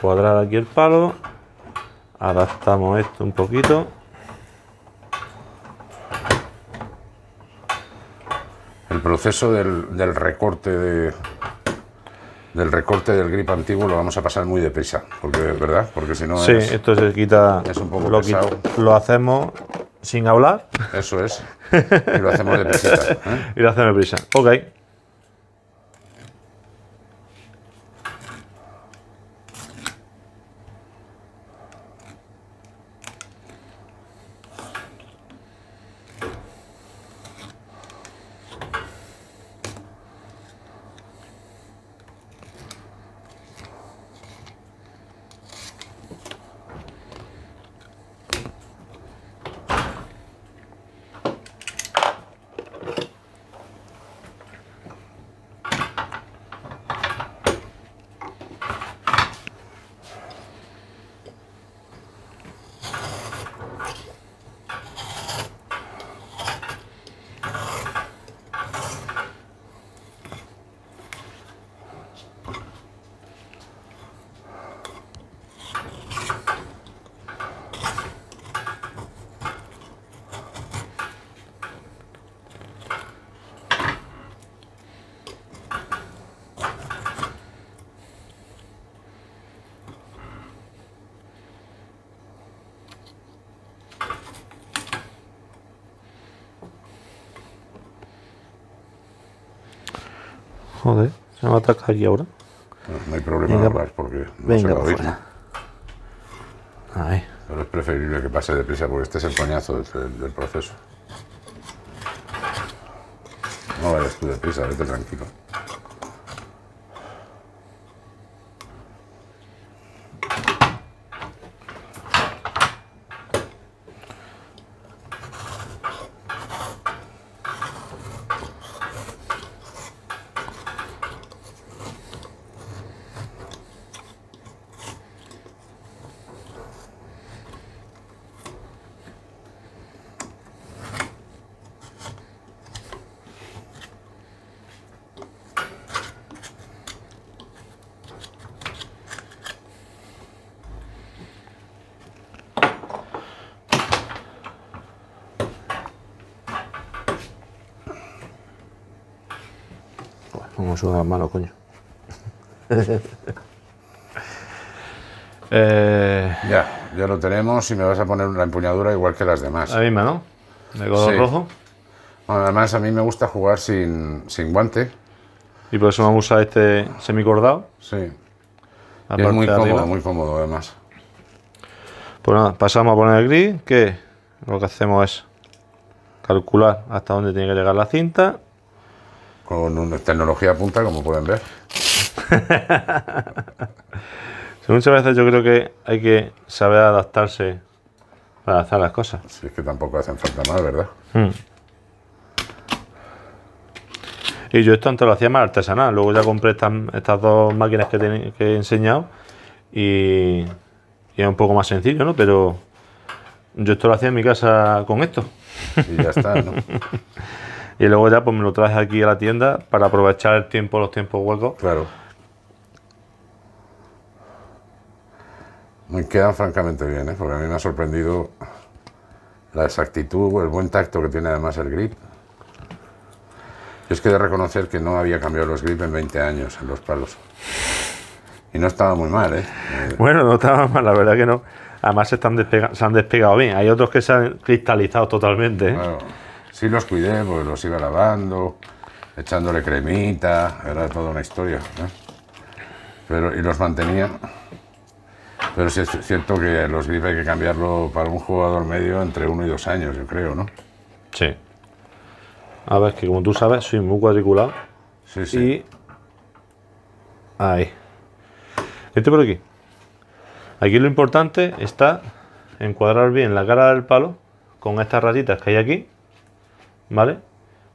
Speaker 2: cuadrar aquí el palo. Adaptamos esto un poquito.
Speaker 1: El proceso del, del recorte de. Del recorte del grip antiguo lo vamos a pasar muy deprisa, porque, ¿verdad? Porque si no
Speaker 2: Sí,
Speaker 1: es-
Speaker 2: esto se quita.
Speaker 1: es un poco
Speaker 2: lo,
Speaker 1: pesado.
Speaker 2: lo hacemos sin hablar
Speaker 1: Eso es. Y lo hacemos deprisa. [LAUGHS] ¿eh?
Speaker 2: y lo hacemos prisa. Ok. Joder, se me ataca aquí ahora.
Speaker 1: No, no hay problema
Speaker 2: Venga,
Speaker 1: en hablar porque no
Speaker 2: venga,
Speaker 1: se va a.
Speaker 2: Ahí.
Speaker 1: Pero es preferible que pase deprisa porque este es el coñazo del, del proceso. No vayas tú deprisa, vete tranquilo.
Speaker 2: Sudan las manos, coño. [LAUGHS] eh,
Speaker 1: Ya, ya lo tenemos y me vas a poner la empuñadura igual que las demás.
Speaker 2: la misma, ¿no? De color
Speaker 1: Sí.
Speaker 2: rojo.
Speaker 1: Bueno, además, a mí me gusta jugar sin, sin guante.
Speaker 2: Y por eso vamos a usar este semicordado.
Speaker 1: Sí. Y es muy cómodo,
Speaker 2: arriba.
Speaker 1: muy cómodo además.
Speaker 2: Pues nada, pasamos a poner el gris, que lo que hacemos es calcular hasta dónde tiene que llegar la cinta.
Speaker 1: Con una tecnología punta, como pueden ver. [LAUGHS]
Speaker 2: Muchas veces yo creo que hay que saber adaptarse para hacer las cosas.
Speaker 1: Si es que tampoco hacen falta más, ¿verdad?
Speaker 2: Mm. Y yo esto antes lo hacía más artesanal, luego ya compré estas, estas dos máquinas que, te- que he enseñado y, y es un poco más sencillo, ¿no? Pero yo esto lo hacía en mi casa con esto.
Speaker 1: Y ya está, ¿no? [LAUGHS]
Speaker 2: Y luego ya pues me lo traje aquí a la tienda para aprovechar el tiempo, los tiempos huecos.
Speaker 1: Claro. Me quedan francamente bien, ¿eh? porque a mí me ha sorprendido la exactitud, el buen tacto que tiene además el grip. Yo es que de reconocer que no había cambiado los grip en 20 años en los palos. Y no estaba muy mal, ¿eh? Eh, [LAUGHS]
Speaker 2: Bueno, no estaba mal, la verdad que no. Además se, están despega- se han despegado bien. Hay otros que se han cristalizado totalmente. ¿eh?
Speaker 1: Claro, sí los cuidé, porque los iba lavando, echándole cremita, era toda una historia. ¿eh? Pero, y los mantenía. Pero sí es cierto que los grip hay que cambiarlo para un jugador medio entre uno y dos años, yo creo, ¿no?
Speaker 2: Sí. A ver, que como tú sabes, soy muy cuadriculado.
Speaker 1: Sí, sí.
Speaker 2: Y. Ahí. Este por aquí. Aquí lo importante está encuadrar bien la cara del palo con estas rayitas que hay aquí. ¿Vale?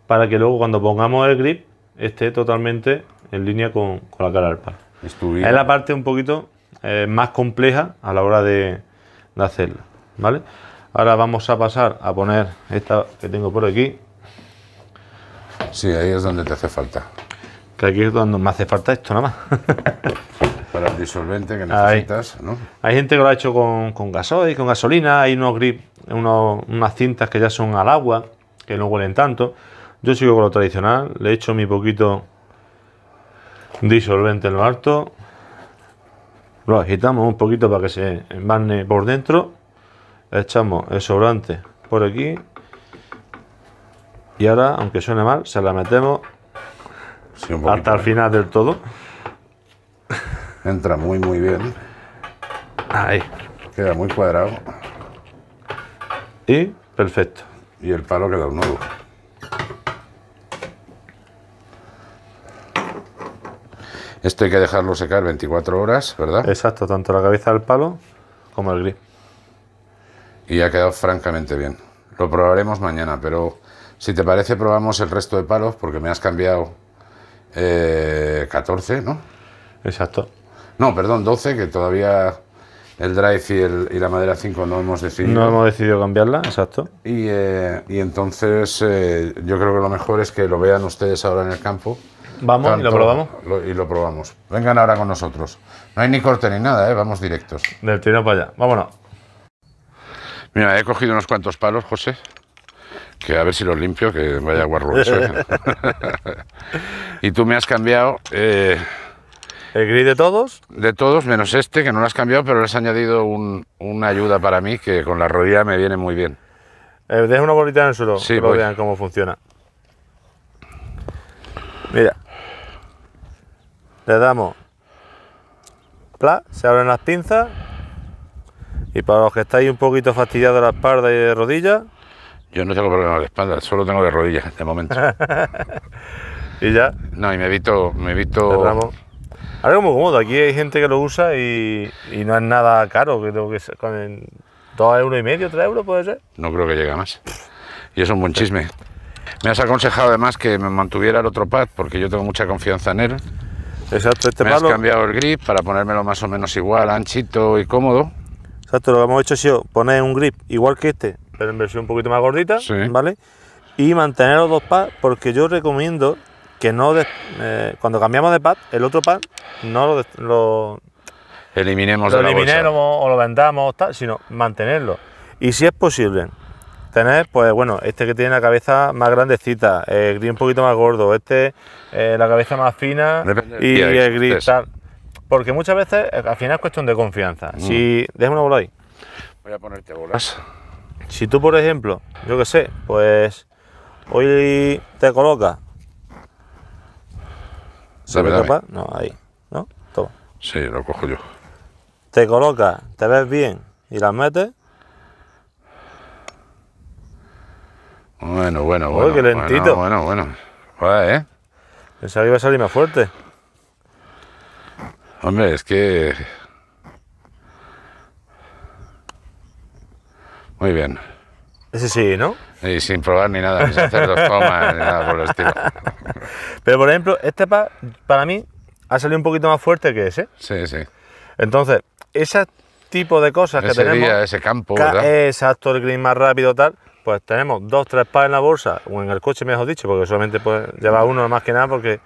Speaker 2: Para que luego cuando pongamos el grip esté totalmente en línea con, con la cara del palo.
Speaker 1: Estuvieron-
Speaker 2: Es la parte un poquito eh, más compleja a la hora de, de hacerlo. ¿Vale? Ahora vamos a pasar a poner esta que tengo por aquí.
Speaker 1: Sí, ahí es donde te hace falta.
Speaker 2: Que aquí es donde me hace falta esto nada más. [LAUGHS]
Speaker 1: Para el disolvente que
Speaker 2: Ahí.
Speaker 1: necesitas, ¿no?
Speaker 2: Hay gente que lo ha hecho con, con gasoil, con gasolina, hay unos grip, unos- unas cintas que ya son al agua, que no huelen tanto. Yo sigo con lo tradicional, le echo mi poquito disolvente en lo alto, lo agitamos un poquito para que se envarne por dentro, echamos el sobrante por aquí y ahora, aunque suene mal, se la metemos
Speaker 1: Sí, un poquito.
Speaker 2: hasta el final del todo.
Speaker 1: Entra muy, muy bien.
Speaker 2: Ahí.
Speaker 1: Queda muy cuadrado.
Speaker 2: Y perfecto.
Speaker 1: Y el palo queda un nuevo. Esto hay que dejarlo secar 24 horas, ¿verdad?
Speaker 2: Exacto, tanto la cabeza del palo como el grip.
Speaker 1: Y ha quedado francamente bien. Lo probaremos mañana, pero si te parece probamos el resto de palos porque me has cambiado eh, 14, ¿no?
Speaker 2: Exacto.
Speaker 1: No, perdón, 12, que todavía el drive y, el- y la madera 5 no hemos decidido.
Speaker 2: No hemos decidido cambiarla, exacto.
Speaker 1: Y, eh, y entonces eh, yo creo que lo mejor es que lo vean ustedes ahora en el campo.
Speaker 2: Vamos y lo probamos.
Speaker 1: lo- y lo probamos. Vengan ahora con nosotros. No hay ni corte ni nada, ¿eh? vamos directos.
Speaker 2: Del tiro para allá. Vámonos.
Speaker 1: Mira, he cogido unos cuantos palos, José. Que a ver si los limpio, que vaya guarro eso. ¿eh? [LAUGHS] [LAUGHS] y tú me has cambiado eh,
Speaker 2: El grip de todos.
Speaker 1: de todos, menos este, que no lo has cambiado, pero le has añadido un- una ayuda para mí que con la rodilla me viene muy bien.
Speaker 2: Eh, deja una bolita en el suelo.
Speaker 1: Sí,
Speaker 2: que lo vean cómo funciona. Mira. Le damos. Pla, se abren las pinzas. Y para los que estáis un poquito fastidiados de la espalda y de rodillas,
Speaker 1: Yo no tengo problemas de espalda, solo tengo de rodillas de momento. [LAUGHS]
Speaker 2: y ya
Speaker 1: No, y me evito, me evito
Speaker 2: cerramos. Algo muy cómodo. Aquí hay gente que lo usa y, y no es nada caro. Que es con dos euros y medio, tres euros puede ser.
Speaker 1: No creo que llegue a más. Y es un buen chisme. Me has aconsejado además que me mantuviera el otro pad porque yo tengo mucha confianza en él.
Speaker 2: Exacto, este
Speaker 1: me has
Speaker 2: palo.
Speaker 1: cambiado el grip para ponérmelo más o menos igual, anchito y cómodo.
Speaker 2: Exacto, lo que hemos hecho ha sido poner un grip igual que este, pero en versión un poquito más gordita,
Speaker 1: Sí.
Speaker 2: ¿vale? Y mantener los dos pads, porque yo recomiendo que no, eh, cuando cambiamos de pad, el otro pad no lo,
Speaker 1: Eliminemos
Speaker 2: lo
Speaker 1: de la bolsa.
Speaker 2: eliminemos o lo vendamos, tal, sino mantenerlo. Y si es posible, tener, pues bueno, este que tiene la cabeza más grandecita, el gris un poquito más gordo, este eh, la cabeza más fina
Speaker 1: Depende
Speaker 2: y el gris tal. Porque muchas veces eh, al final es cuestión de confianza.
Speaker 1: Mm.
Speaker 2: Si, déjame una bola ahí.
Speaker 1: Voy a ponerte bolas.
Speaker 2: Si tú, por ejemplo, yo qué sé, pues hoy te colocas.
Speaker 1: Dame,
Speaker 2: ¿Eres
Speaker 1: dame.
Speaker 2: capaz? No, ahí. ¿No? Toma.
Speaker 1: Sí, lo cojo yo.
Speaker 2: Te colocas, te ves bien y las metes.
Speaker 1: Bueno, bueno,
Speaker 2: Uy,
Speaker 1: bueno.
Speaker 2: qué lentito.
Speaker 1: Bueno, bueno. bueno. Joder, ¿eh?
Speaker 2: Pensaba que iba a salir más fuerte.
Speaker 1: Hombre, es que... Muy bien.
Speaker 2: Ese sí, ¿no?
Speaker 1: Y sin probar ni nada, sin hacer dos tomas ni nada por el estilo.
Speaker 2: Pero por ejemplo, este pa- para mí ha salido un poquito más fuerte que ese.
Speaker 1: Sí, sí.
Speaker 2: Entonces, ese tipo de cosas que tenemos.
Speaker 1: día, ese campo,
Speaker 2: ca-
Speaker 1: ¿verdad?
Speaker 2: Exacto, el green más rápido, tal. Pues tenemos dos, tres palos en la bolsa, o en el coche, mejor dicho, porque solamente puedes llevar uno más que nada, porque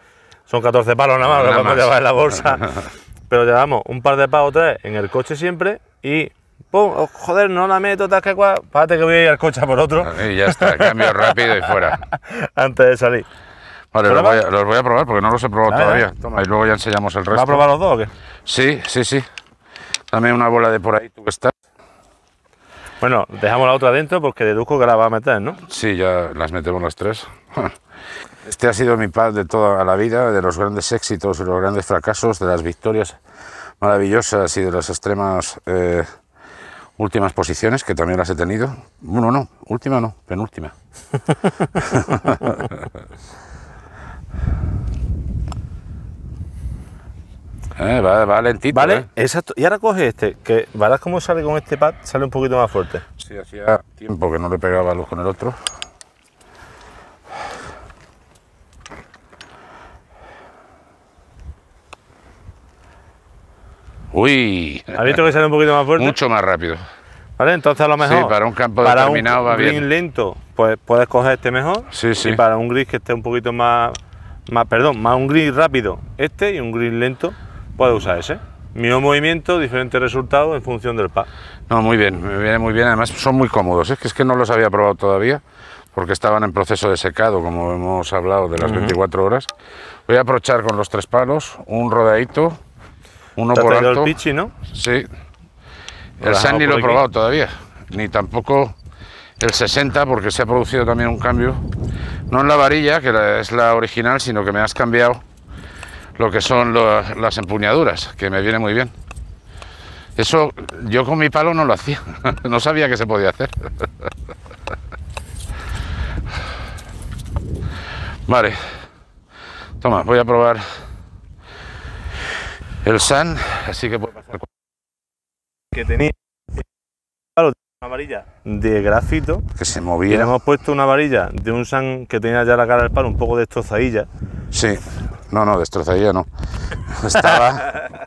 Speaker 2: son 14 palos nada más, lo que podemos llevar en la bolsa. [LAUGHS] Pero llevamos un par de palos, tres en el coche siempre, y ¡pum! oh, joder, no la meto, tal que cual. Párate que voy a ir al coche a por otro
Speaker 1: Y ya está, cambio rápido y fuera. [LAUGHS]
Speaker 2: antes de salir.
Speaker 1: Vale, los voy, a, los voy a probar porque no los he probado
Speaker 2: Dale,
Speaker 1: todavía. Toma, y luego ya enseñamos el resto.
Speaker 2: ¿Va a probar los dos o qué?
Speaker 1: Sí, sí, sí. Dame una bola de por ahí, tú que estás.
Speaker 2: Bueno, dejamos la otra dentro porque deduzco que la va a meter, ¿no?
Speaker 1: Sí, ya las metemos las tres. [LAUGHS] Este ha sido mi pad de toda la vida, de los grandes éxitos y los grandes fracasos, de las victorias maravillosas y de las extremas eh, últimas posiciones, que también las he tenido. Bueno, no, última no, penúltima. [LAUGHS] Eh, va, va lentito,
Speaker 2: ¿Vale?
Speaker 1: ¿eh?
Speaker 2: Exacto. Y ahora coge este, que verás cómo sale con este pad, sale un poquito más fuerte.
Speaker 1: Sí, hacía tiempo que no le pegaba luz con el otro. Uy,
Speaker 2: ¿Has visto que sale un poquito más fuerte?
Speaker 1: mucho más rápido.
Speaker 2: ¿Vale? Entonces a lo mejor.
Speaker 1: Sí, para un campo
Speaker 2: para
Speaker 1: determinado
Speaker 2: un
Speaker 1: va
Speaker 2: green
Speaker 1: bien.
Speaker 2: lento, pues puedes coger este mejor.
Speaker 1: Sí, sí.
Speaker 2: Y para un gris que esté un poquito más. más perdón, más un gris rápido, este y un gris lento, puedes usar ese. Mismo movimiento, diferentes resultados en función del pad.
Speaker 1: No, muy bien, me viene muy bien. Además, son muy cómodos. Es que, es que no los había probado todavía porque estaban en proceso de secado, como hemos hablado de las 24 horas. Voy a aprovechar con los tres palos, un rodadito, uno
Speaker 2: Te
Speaker 1: por alto.
Speaker 2: el pichi, ¿no?
Speaker 1: Sí. El SAN ni lo he probado todavía, ni tampoco el 60, porque se ha producido también un cambio, no en la varilla, que es la original, sino que me has cambiado lo que son lo- las empuñaduras, que me viene muy bien. Eso yo con mi palo no lo hacía, [LAUGHS] no sabía que se podía hacer. [LAUGHS] Vale, toma, voy a probar el SAN, así que puede pasar
Speaker 2: Que tenía. Una varilla de grafito.
Speaker 1: que se
Speaker 2: Y le
Speaker 1: movía.
Speaker 2: hemos puesto una varilla de un san que tenía ya la cara del palo un poco destrozadilla.
Speaker 1: Sí, no, no, destrozadilla no. Estaba. [LAUGHS]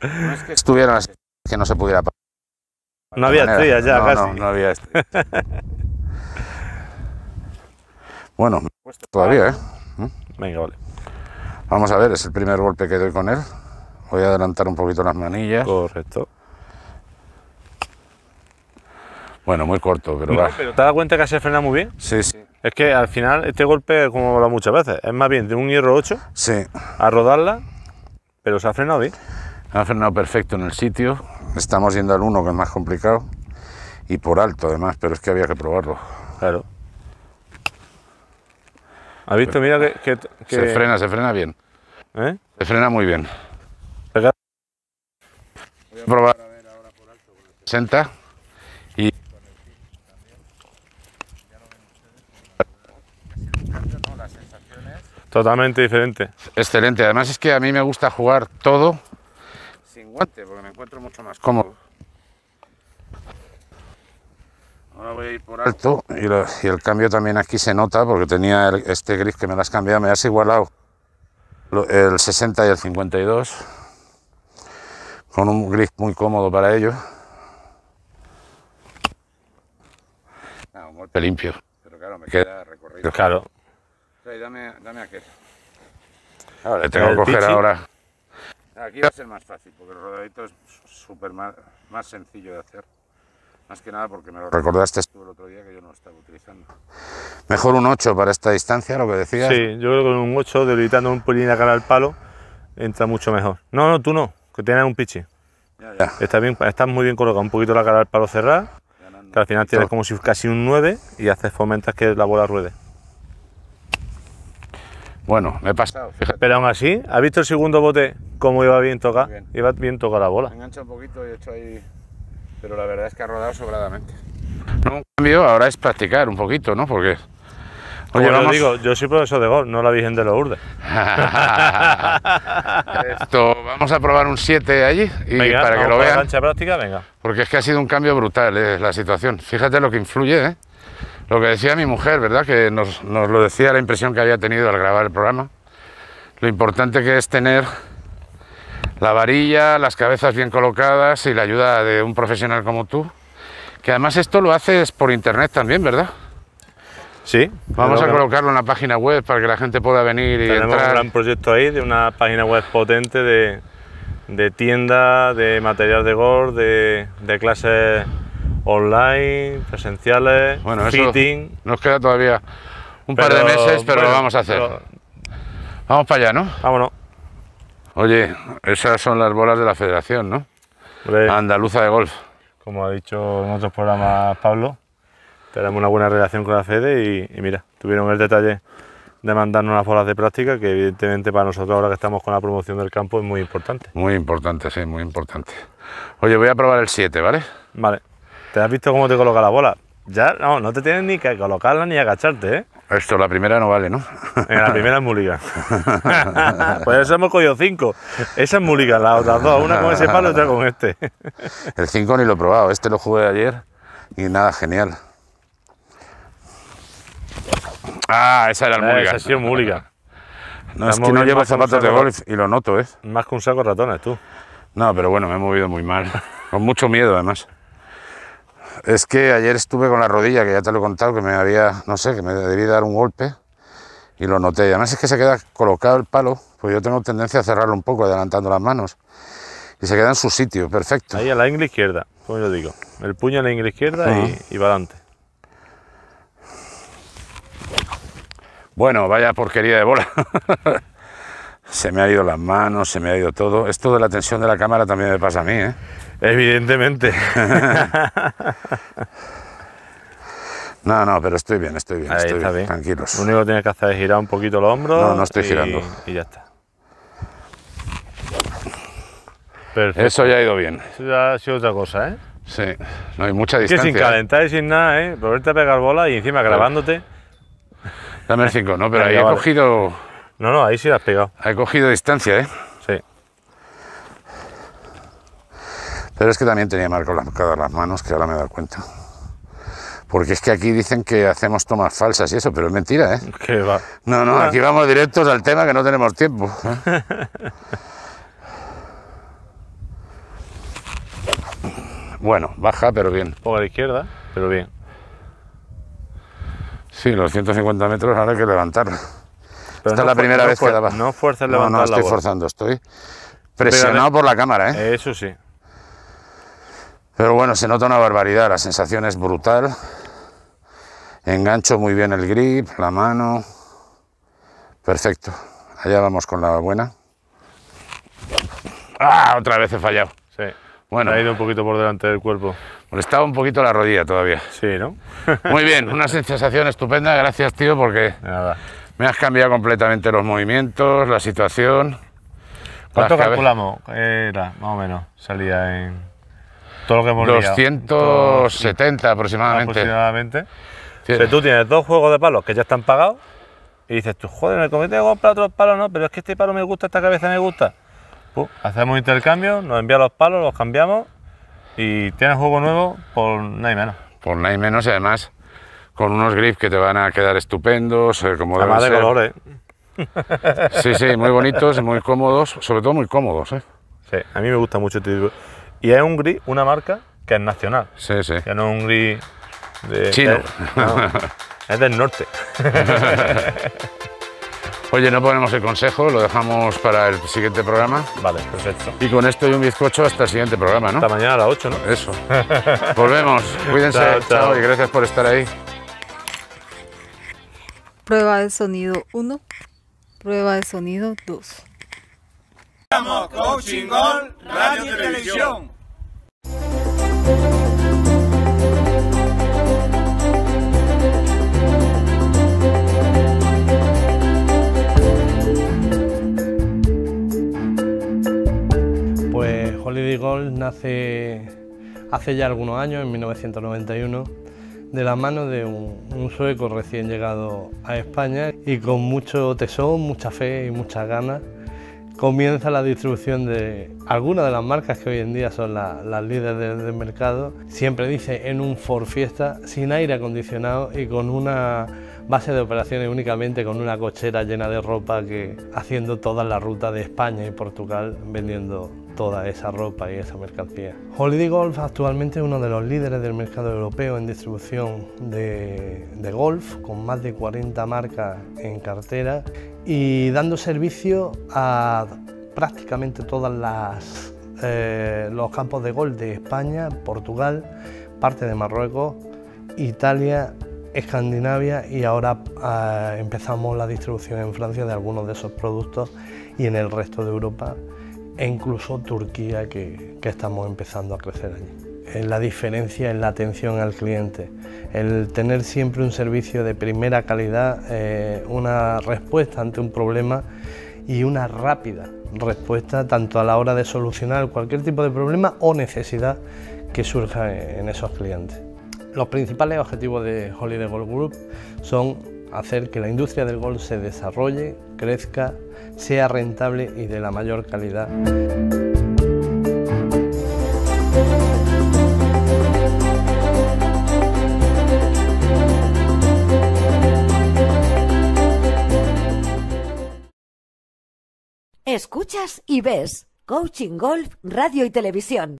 Speaker 1: No es que así, que no se pudiera parar.
Speaker 2: No había estrellas ya
Speaker 1: no,
Speaker 2: casi.
Speaker 1: No, no había estrellas. [LAUGHS] bueno, todavía, ¿eh?
Speaker 2: Venga, vale.
Speaker 1: Vamos a ver, es el primer golpe que doy con él. Voy a adelantar un poquito las manillas.
Speaker 2: Correcto.
Speaker 1: Bueno, muy corto, pero
Speaker 2: No,
Speaker 1: va.
Speaker 2: pero te das cuenta que se frena muy bien.
Speaker 1: Sí, sí.
Speaker 2: Es que al final este golpe, como hablado muchas veces, es más bien de un hierro 8
Speaker 1: Sí,
Speaker 2: a rodarla, pero se ha frenado bien.
Speaker 1: ha frenado perfecto en el sitio. Estamos yendo al 1, que es más complicado. Y por alto, además, pero es que había que probarlo.
Speaker 2: Claro. ¿Has visto? Mira que... que- que-
Speaker 1: Se frena, se frena bien.
Speaker 2: ¿eh?
Speaker 1: Se frena muy bien. Voy a probar a ver ahora por alto con el 60 y
Speaker 2: Totalmente diferente.
Speaker 1: excelente. Además es que a mí me gusta jugar todo sin guante porque me encuentro mucho más cómodo. Ahora voy a ir por alto y, lo- y el cambio también aquí se nota porque tenía el- este gris que me lo has cambiado, me has igualado lo- el 60 y el 52 con un gris muy cómodo para ello. Ah, un golpe limpio, pero claro, me queda recorrido.
Speaker 2: Claro.
Speaker 1: Sí, dame, dame aquel. Ahora le tengo que coger
Speaker 2: pichi.
Speaker 1: ahora. Aquí va a ser más fácil porque el rodadito es súper más, más sencillo de hacer. Más que nada porque me lo recordaste tú el otro día que yo no lo estaba utilizando. Mejor un 8 para esta distancia, lo que decías.
Speaker 2: Sí, yo creo que con un 8, debilitando un pelín la cara al palo, entra mucho mejor. No, no, tú no, que tienes un pichi.
Speaker 1: Ya, ya.
Speaker 2: Está bien, estás muy bien colocado, un poquito la cara al palo cerrada, que al final tienes como si casi un 9 y haces fomentas que la bola ruede.
Speaker 1: Bueno, me he pasado, fíjate.
Speaker 2: Pero aún así, ¿has visto el segundo bote cómo iba bien tocada? Iba bien tocada la bola.
Speaker 1: engancha un poquito y he hecho ahí. Pero la verdad es que ha rodado sobradamente. No, en cambio, ahora es practicar un poquito, ¿no? Porque. Oye, vamos.
Speaker 2: digo, yo soy profesor de gol, no la Virgen de los Urdes. [LAUGHS]
Speaker 1: Esto, vamos a probar un 7 allí y
Speaker 2: Venga,
Speaker 1: para que lo vean.
Speaker 2: cancha práctica, venga.
Speaker 1: Porque es que ha sido un cambio brutal eh, la situación. Fíjate lo que influye, ¿eh? Lo que decía mi mujer, ¿verdad? Que nos, nos lo decía la impresión que había tenido al grabar el programa. Lo importante que es tener la varilla, las cabezas bien colocadas y la ayuda de un profesional como tú. Que además esto lo haces por internet también, ¿verdad?
Speaker 2: Sí.
Speaker 1: Vamos a colocarlo en la página web para que la gente pueda venir y
Speaker 2: Tenemos un
Speaker 1: entrar.
Speaker 2: gran proyecto ahí de una página web potente de, de tienda, de material de gol, de, de clases online, presenciales,
Speaker 1: Bueno, eso
Speaker 2: fitting.
Speaker 1: nos queda todavía un par de meses, pero
Speaker 2: bueno,
Speaker 1: lo vamos a hacer.
Speaker 2: pero-
Speaker 1: Vamos para allá, ¿no?
Speaker 2: vámonos.
Speaker 1: Oye, esas son las bolas de la federación, ¿no?
Speaker 2: Hombre,
Speaker 1: Andaluza de golf.
Speaker 2: como ha dicho en otros programas Pablo, tenemos una buena relación con la Fede y, y mira, tuvieron el detalle de mandarnos unas bolas de práctica que evidentemente para nosotros ahora que estamos con la promoción del campo es muy importante.
Speaker 1: Muy importante, sí, muy importante. Oye, voy a probar el 7, ¿vale?
Speaker 2: Vale, ¿te has visto cómo te coloca la bola? Ya, no, no te tienes ni que colocarla ni agacharte, ¿eh?
Speaker 1: Esto, la primera no vale, ¿no?
Speaker 2: En la primera es Mulligan. [LAUGHS] pues eso hemos cogido cinco. Esa es Mulligan, las otras dos, una con ese palo y otra con este.
Speaker 1: El 5 ni lo he probado, este lo jugué ayer y nada, genial. Ah, esa era el
Speaker 2: Eh,
Speaker 1: Mulligan.
Speaker 2: esa ha sido.
Speaker 1: No, es que no llevo zapatos de golf y lo noto, ¿eh?
Speaker 2: Más que un saco de ratones, tú.
Speaker 1: No, pero bueno, me he movido muy mal. [LAUGHS] Con mucho miedo, además. Es que ayer estuve con la rodilla, que ya te lo he contado, que me había, no sé, que me debí dar un golpe y lo noté. Además es que se queda colocado el palo, pues yo tengo tendencia a cerrarlo un poco, adelantando las manos. Y se queda en su sitio, perfecto.
Speaker 2: Ahí a la ingle izquierda, como yo digo. El puño a la ingle izquierda y, y va adelante.
Speaker 1: Bueno, vaya porquería de bola. [LAUGHS] se me ha ido las manos, se me ha ido todo. Esto de la tensión de la cámara también me pasa a mí, ¿eh?
Speaker 2: Evidentemente.
Speaker 1: No, no, pero estoy bien, estoy bien,
Speaker 2: Ahí
Speaker 1: estoy bien,
Speaker 2: bien.
Speaker 1: tranquilos.
Speaker 2: Lo único que tienes que hacer es girar un poquito los hombros.
Speaker 1: No, no estoy
Speaker 2: y-
Speaker 1: girando.
Speaker 2: Y ya está. Perfecto.
Speaker 1: Eso ya ha ido bien.
Speaker 2: Eso ya ha sido otra cosa, ¿eh?
Speaker 1: Sí, no hay mucha
Speaker 2: Que
Speaker 1: distancia.
Speaker 2: sin calentar y sin nada, ¿eh? Volverte a pegar bola y encima grabándote.
Speaker 1: Dame el 5, no, pero ahí he
Speaker 2: vale.
Speaker 1: cogido,
Speaker 2: No, no, ahí sí la has pegado.
Speaker 1: he cogido distancia, ¿eh?
Speaker 2: Sí.
Speaker 1: Pero es que también tenía marcadas las manos, que ahora me he dado cuenta. Porque es que aquí dicen que hacemos tomas falsas y eso, pero es mentira, ¿eh?
Speaker 2: Que va.
Speaker 1: No, no, aquí vamos directos al tema que no tenemos tiempo. ¿eh? [LAUGHS] Bueno, baja, pero bien.
Speaker 2: Un poco a la izquierda, pero bien.
Speaker 1: Sí, los 150 metros ahora hay que levantarlo.
Speaker 2: Pero
Speaker 1: Esta
Speaker 2: no
Speaker 1: es la primera
Speaker 2: no
Speaker 1: vez que la bajo.
Speaker 2: No fuerces
Speaker 1: No,
Speaker 2: levantar
Speaker 1: no,
Speaker 2: la
Speaker 1: estoy forzando, estoy presionado por la cámara, ¿eh?
Speaker 2: Eso sí.
Speaker 1: Pero bueno, se nota una barbaridad, la sensación es brutal. Engancho muy bien el grip, la mano. Perfecto. Allá vamos con la buena. ¡Ah! Otra vez he fallado.
Speaker 2: Sí.
Speaker 1: Bueno.
Speaker 2: Ha ido un poquito por delante del cuerpo.
Speaker 1: Molestaba un poquito la rodilla todavía.
Speaker 2: Sí, ¿no? [LAUGHS]
Speaker 1: Muy bien, una sensación estupenda. Gracias, tío, porque
Speaker 2: Nada.
Speaker 1: me has cambiado completamente los movimientos, la situación.
Speaker 2: ¿Cuánto calculamos? Era, más o menos, salía en todo lo que hemos liado.
Speaker 1: 270 aproximadamente.
Speaker 2: aproximadamente.
Speaker 1: Sí.
Speaker 2: O sea, tú tienes dos juegos de palos que ya están pagados y dices tú, joder, me comité de comprar otros palos, no, pero es que este palo me gusta, esta cabeza me gusta. Hacemos intercambio, nos envía los palos, los cambiamos y tienes juego nuevo por nada y menos.
Speaker 1: Por nada y menos, y además con unos grips que te van a quedar estupendos, eh, como
Speaker 2: Además de
Speaker 1: ser.
Speaker 2: colores.
Speaker 1: Sí, sí, muy bonitos, muy cómodos, sobre todo muy cómodos. ¿eh?
Speaker 2: Sí, a mí me gusta mucho este tipo. Y es un gris, una marca que es nacional.
Speaker 1: Sí, sí.
Speaker 2: Que no es un gris de.
Speaker 1: Chino.
Speaker 2: de- no, es del norte. [LAUGHS]
Speaker 1: Oye, no ponemos el consejo, lo dejamos para el siguiente programa.
Speaker 2: Vale, perfecto.
Speaker 1: Y con esto y un bizcocho hasta el siguiente programa, ¿no?
Speaker 2: Hasta mañana a las 8, ¿no?
Speaker 1: Eso. Volvemos. Cuídense.
Speaker 2: Chao,
Speaker 1: chao,
Speaker 2: chao.
Speaker 1: y gracias por estar ahí.
Speaker 9: Prueba de sonido 1. Prueba de sonido 2.
Speaker 10: Coaching Gol Radio y Televisión.
Speaker 12: Pues Holiday Golf nace hace ya algunos años, en 1991, de la mano de un, un sueco recién llegado a España y con mucho tesón, mucha fe y muchas ganas comienza la distribución de algunas de las marcas que hoy en día son la- las líderes del, del mercado. Siempre dice en un Ford Fiesta, sin aire acondicionado y con una base de operaciones únicamente con una cochera llena de ropa que haciendo toda la ruta de España y Portugal vendiendo toda esa ropa y esa mercancía. Holiday Golf actualmente es uno de los líderes del mercado europeo en distribución de, de golf, con más de 40 marcas en cartera y dando servicio a prácticamente todas las eh, los campos de golf de España, Portugal, parte de Marruecos, Italia, Escandinavia y ahora eh, empezamos la distribución en Francia de algunos de esos productos y en el resto de Europa e incluso Turquía que estamos empezando a crecer allí. La diferencia en la atención al cliente, el tener siempre un servicio de primera calidad, eh, una respuesta ante un problema y una rápida respuesta tanto a la hora de solucionar cualquier tipo de problema o necesidad que surja en esos clientes. Los principales objetivos de Holiday Golf Group son hacer que la industria del golf se desarrolle, crezca, sea rentable y de la mayor calidad.
Speaker 5: Escuchas y ves Coaching Golf Radio y Televisión.